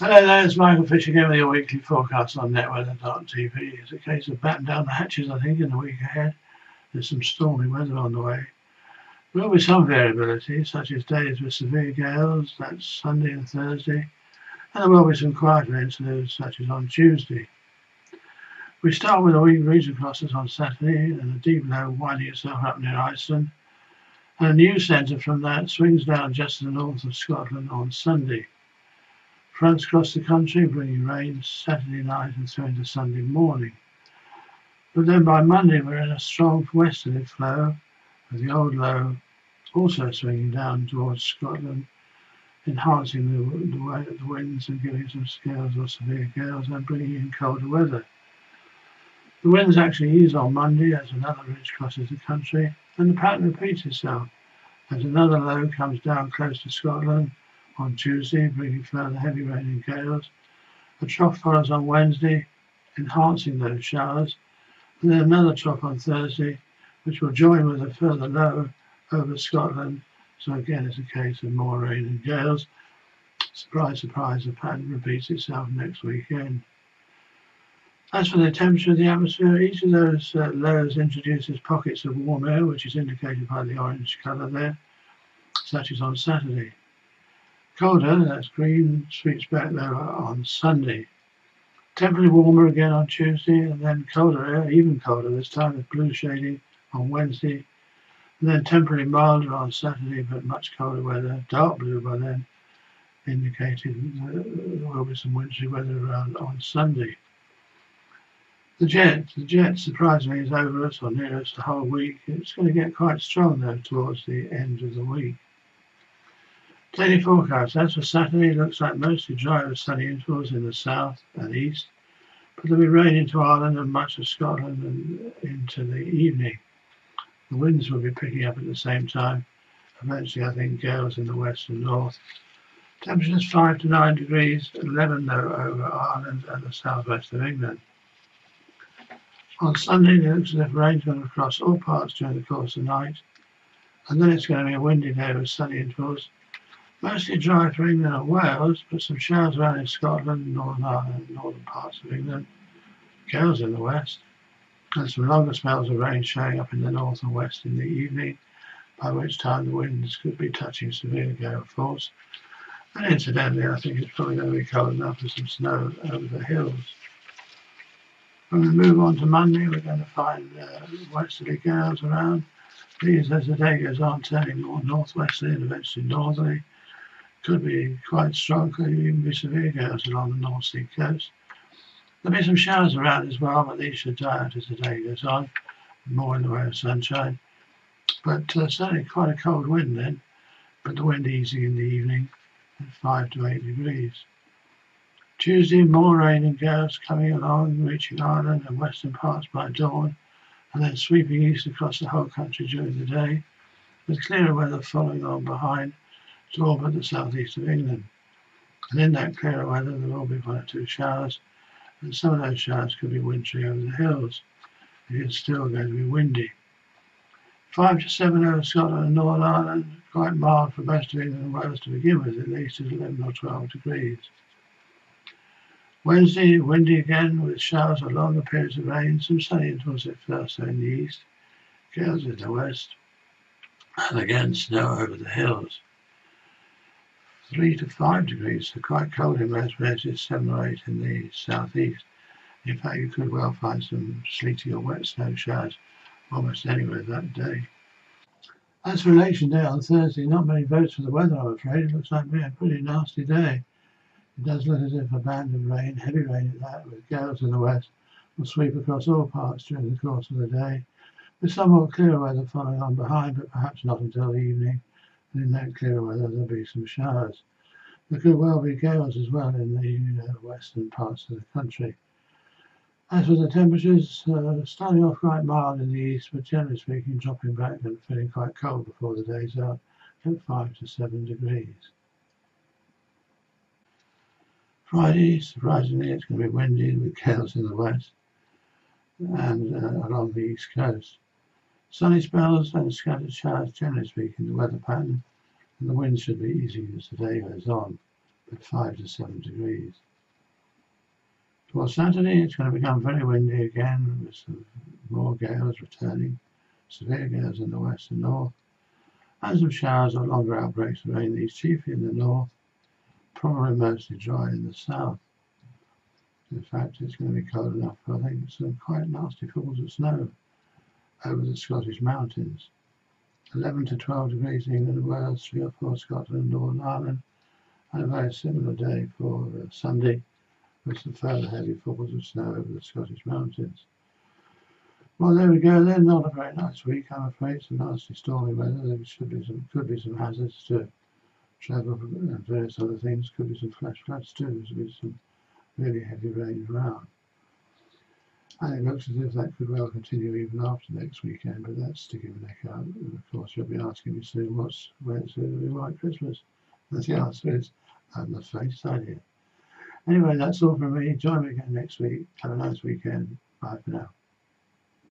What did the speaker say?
Hello there, it's Michael Fish here again with your weekly forecast on NetWeather.tv. It's a case of batten down the hatches, I think, in the week ahead. There's some stormy weather on the way. There will be some variability, such as days with severe gales, that's Sunday and Thursday, and there will be some quieter incidents, such as on Tuesday. We start with a weak ridge crosses on Saturday and a deep low winding itself up near Iceland, and a new centre from that swings down just to the north of Scotland on Sunday. Fronts across the country, bringing rain Saturday night and through into Sunday morning. But then by Monday, we're in a strong westerly flow, with the old low also swinging down towards Scotland, enhancing the, the way the winds and giving some scales or severe gales and bringing in colder weather. The winds actually ease on Monday as another ridge crosses the country, and the pattern repeats itself as another low comes down close to Scotland on Tuesday, bringing further heavy rain and gales. A trough follows on Wednesday, enhancing those showers, and then another trough on Thursday, which will join with a further low over Scotland. So again, it's a case of more rain and gales. Surprise, surprise, the pattern repeats itself next weekend. As for the temperature of the atmosphere, each of those uh, lows introduces pockets of warm air, which is indicated by the orange colour there, such as on Saturday. Colder, that's green, sweeps back there on Sunday. Temporarily warmer again on Tuesday, and then colder even colder this time with blue shading on Wednesday, and then temporarily milder on Saturday, but much colder weather, dark blue by then, indicating there will be some wintry weather around on Sunday. The jet, the jet surprisingly is over us or near us the whole week. It's going to get quite strong though towards the end of the week. Daily forecast. As for Saturday, it looks like mostly dry with sunny intervals in the south and east, but there'll be rain into Ireland and much of Scotland and into the evening. The winds will be picking up at the same time. Eventually, I think gales in the west and north. Temperatures 5 to 9 degrees, 11 though over Ireland and the southwest of England. On Sunday, it looks as if rain's going cross all parts during the course of the night, and then it's going to be a windy day with sunny intervals Mostly dry for England and Wales, but some showers around in Scotland, Northern Ireland, northern parts of England, gales in the west, and some longer spells of rain showing up in the north and west in the evening, by which time the winds could be touching severe gale force. And incidentally, I think it's probably going to be cold enough for some snow over the hills. When we move on to Monday, we're going to find uh, westerly gales around. These, as the day goes on, turning more northwesterly and eventually northerly could be quite strong, could even be severe gales along the North Sea coast. There'll be some showers around as well, but these should die out as the day goes on, more in the way of sunshine. But uh, certainly quite a cold wind then, but the wind easing in the evening at 5 to 8 degrees. Tuesday, more rain and gales coming along, reaching Ireland and western parts by dawn, and then sweeping east across the whole country during the day, with clearer weather following on behind all but the southeast of England. And in that clearer weather, there will be one or two showers, and some of those showers could be wintry over the hills. It's still going to be windy. 5 to 7 over Scotland and Northern Ireland, quite mild for most of England and Wales to begin with, at least at 11 or 12 degrees. Wednesday, windy again with showers or longer periods of rain, some sunny intervals at first in the east, gales in the west, and again snow over the hills three to five degrees, so quite cold in most places, seven or eight in the southeast. In fact, you could well find some sleety or wet snow showers almost anywhere that day. As for election day on Thursday, not many votes for the weather, I'm afraid. It looks like a pretty nasty day. It does look as if a band of rain, heavy rain at that, with gales in the west, will sweep across all parts during the course of the day, with somewhat clearer weather following on behind, but perhaps not until the evening and in that clear weather there'll be some showers. There could well be gales as well in the uh, western parts of the country. As for the temperatures, uh, starting off quite mild in the east, but generally speaking dropping back and feeling quite cold before the day's out at 5 to 7 degrees. Friday, surprisingly, it's going to be windy with gales in the west and uh, along the east coast. Sunny spells and scattered showers, generally speaking, the weather pattern, and the wind should be easing as the day goes on. at 5 to 7 degrees. Towards Saturday, it's going to become very windy again, with some more gales returning, severe gales in the west and north, and some showers or longer outbreaks of rain, these chiefly in the north, probably mostly dry in the south. In fact, it's going to be cold enough for, I think, some quite nasty falls of snow over the Scottish mountains. 11 to 12 degrees in England and Wales, 3 or 4 Scotland and Northern Ireland, and a very similar day for uh, Sunday with some further heavy falls of snow over the Scottish mountains. Well, there we go then. Not a very nice week, I'm afraid. Some nasty stormy weather. There should be some, could be some hazards to travel and various other things. Could be some flash floods too. There should be some really heavy rain around. And it looks as if that could well continue even after next weekend, but that's sticking the neck out. And of course, you'll be asking me soon what's where it's going to be White Christmas. And the answer is, I have the faintest idea. Anyway, that's all from me. Join me again next week. Have a nice weekend. Bye for now.